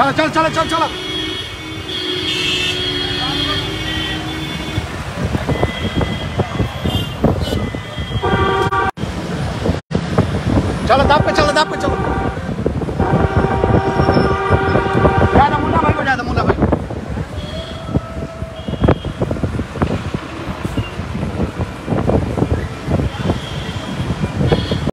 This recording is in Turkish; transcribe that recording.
Chala, chala, chala, chala, chala. चलो दाप पे चलो दाप